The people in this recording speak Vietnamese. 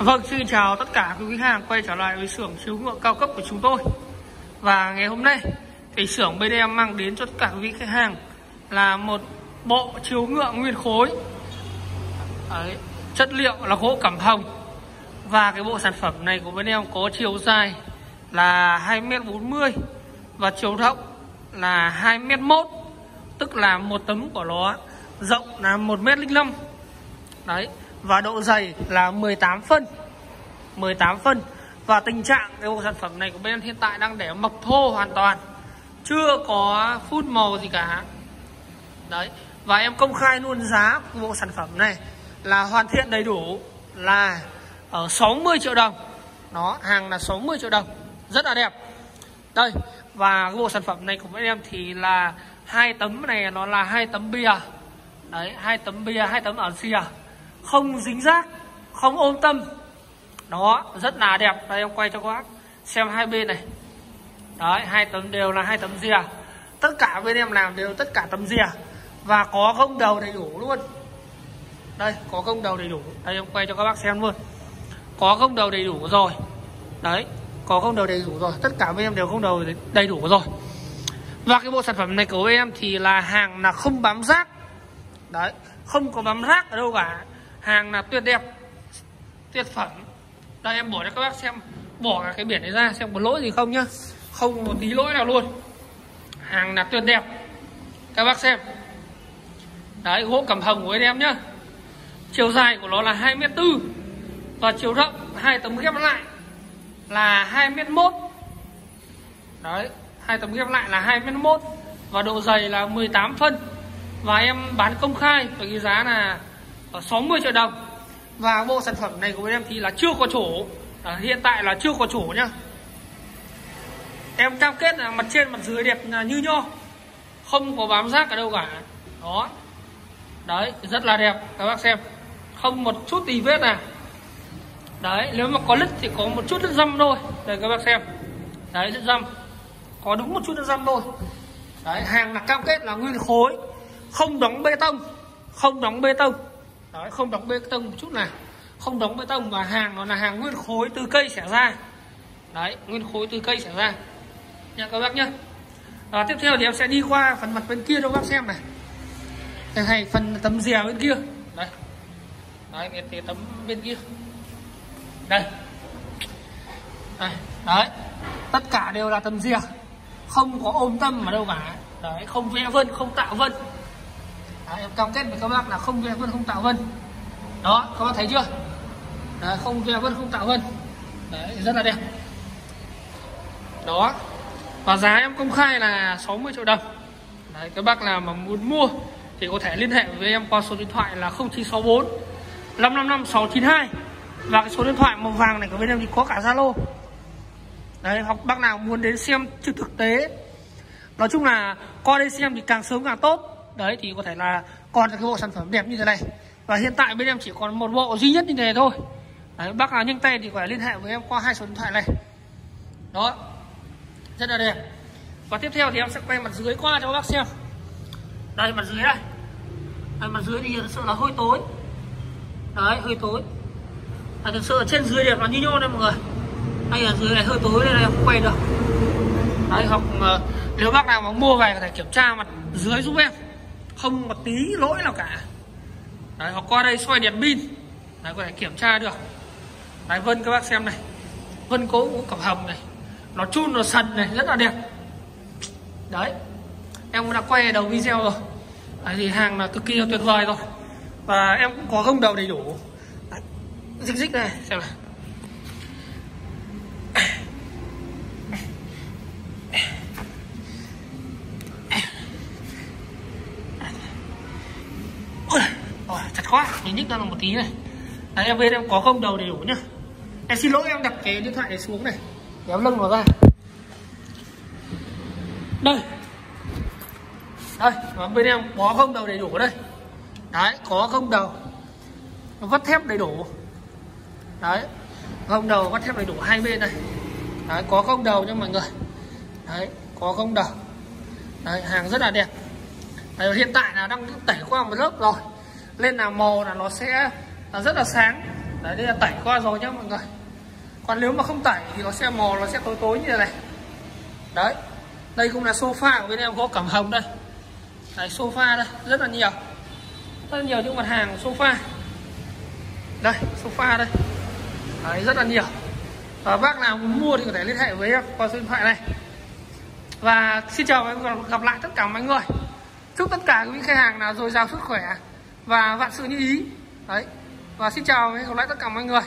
Vâng, xin chào tất cả quý khách hàng quay trở lại với xưởng chiếu ngựa cao cấp của chúng tôi. Và ngày hôm nay thì xưởng bên em mang đến cho tất cả quý khách hàng là một bộ chiếu ngựa nguyên khối. Đấy, Chất liệu là gỗ cẩm hồng. Và cái bộ sản phẩm này của bên em có chiều dài là 2m40 Và chiều rộng là 2m1 Tức là một tấm của nó rộng là 1m05 Đấy và độ dày là 18 phân. 18 phân. Và tình trạng cái bộ sản phẩm này của bên em hiện tại đang để mộc thô hoàn toàn. Chưa có phun màu gì cả. Đấy. Và em công khai luôn giá của bộ sản phẩm này là hoàn thiện đầy đủ, là ở 60 triệu đồng. Nó hàng là 60 triệu đồng. Rất là đẹp. Đây, và cái bộ sản phẩm này của bên em thì là hai tấm này, nó là hai tấm bìa. Đấy, hai tấm bìa, hai tấm ở xìa không dính rác, không ôm tâm. Đó, rất là đẹp. Đây, em quay cho các bác xem hai bên này. Đấy, hai tấm đều là hai tấm rìa. Tất cả bên em làm đều tất cả tấm rìa. Và có gông đầu đầy đủ luôn. Đây, có gông đầu đầy đủ. Đây, em quay cho các bác xem luôn. Có gông đầu đầy đủ rồi. Đấy, có gông đầu đầy đủ rồi. Tất cả bên em đều gông đầu đầy đủ rồi. Và cái bộ sản phẩm này của bên em thì là hàng là không bám rác. Đấy, không có bám rác ở đâu cả hàng là tuyệt đẹp, tuyệt phẩm. Đây, em bỏ cho các bác xem, bỏ cả cái biển này ra xem có lỗi gì không nhá. Không một tí lỗi nào luôn. Hàng là tuyệt đẹp. Các bác xem. Đấy, gỗ cẩm hồng của anh em nhá. Chiều dài của nó là hai m tư và chiều rộng hai tấm ghép lại là hai m một. đấy, hai tấm ghép lại là hai m một và độ dày là 18 phân. Và em bán công khai với cái giá là Ờ, 60 triệu đồng. Và bộ sản phẩm này của bên em thì là chưa có chủ. À, hiện tại là chưa có chủ nhá. Em cam kết là mặt trên mặt dưới đẹp là như nho không có bám rác ở đâu cả. Đó. Đấy rất là đẹp. Các bác xem. Không một chút tì vết nào. Đấy nếu mà có lứt thì có một chút lứt dăm thôi. Đây các bác xem. Đấy lứt dăm có đúng một chút lứt dăm thôi. Đấy hàng là cam kết là nguyên khối. Không đóng bê tông. Không đóng bê tông đấy không đóng bê tông một chút nào. Không đóng bê tông và hàng nó là hàng nguyên khối từ cây xẻ ra. Đấy nguyên khối từ cây xẻ ra. Nha các bác nhá. À, tiếp theo thì em sẽ đi qua phần mặt bên kia cho các bác xem này. Đây này phần tấm dè bên kia. Đây đấy cái tấm bên kia. Đây. Đây đấy. Tất cả đều là tấm dè không có ôm tâm ở đâu cả. Đấy không vẽ vân không tạo vân. Đấy, em cam kết với các bác là không ve vân không tạo vân. Đó các bác thấy chưa? Đấy, không ve vân không tạo vân. Đấy, rất là đẹp. Đó. Và giá em công khai là 60 triệu đồng. Đấy, các bác nào mà muốn mua thì có thể liên hệ với em qua số điện thoại là 0964 555 692 và cái số điện thoại màu vàng này của bên em thì có cả Zalo. Đấy hoặc bác nào muốn đến xem trực thực tế. Nói chung là qua đây xem thì càng sớm càng tốt đấy thì có thể là còn cái bộ sản phẩm đẹp như thế này. Và hiện tại bên em chỉ còn một bộ duy nhất như thế này thôi. Đấy, bác nào nhanh tay thì có thể liên hệ với em qua hai số điện thoại này. Đó rất là đẹp. Và tiếp theo thì em sẽ quay mặt dưới qua cho các bác xem. Đây mặt dưới đây. Đây, mặt dưới thì thực sự là hơi tối. Đấy hơi tối. À, thực sự ở trên dưới đẹp nó như nhau đây mọi người. Đây ở dưới này hơi tối nên em không quay được. Đấy hoặc ờ, nếu bác nào mà mua về có thể kiểm tra mặt dưới giúp em không một tí lỗi nào cả. Đấy hoặc qua đây xoay đèn pin đấy có thể kiểm tra được. Đấy vân các bác xem này. Vân cố cũng cẩm hồng này. Nó chun nó sần này rất là đẹp. Đấy em cũng đã quay đầu video rồi. Đấy, thì hàng là cực kỳ là tuyệt vời rồi. Và em cũng có gông đầu đầy đủ. Đấy, dích dích này xem này. Quá mình nhích ra một tí này. Đấy em bên em có không? Đầu đầy đủ nhá. Em xin lỗi em đặt cái điện thoại này xuống này. Kéo lưng nó ra. Đây. Đây và bên em có không? Đầu đầy đủ đây. Đấy có không đầu? Vắt thép đầy đủ. Đấy không đầu vắt thép đầy đủ hai bên này. Đấy có không đầu nha mọi người. Đấy có không đầu. Đấy hàng rất là đẹp. Đấy, hiện tại là đang tẩy qua một lớp rồi lên là màu là nó sẽ là rất là sáng. Đấy đây là tẩy qua rồi nhá mọi người. Còn nếu mà không tẩy thì nó sẽ màu nó sẽ tối tối như thế này. Đấy đây cũng là sofa của bên em có cẩm hồng đây. Đấy, sofa đây rất là nhiều. Rất là nhiều những mặt hàng sofa. Đây sofa đây. Đấy, rất là nhiều. Và bác nào muốn mua thì có thể liên hệ với em qua số điện thoại này. Và xin chào và gặp lại tất cả mọi người. Chúc tất cả quý khách hàng nào dồi dào sức khỏe và vạn sự như ý. Đấy. Và xin chào và gặp lại tất cả mọi người.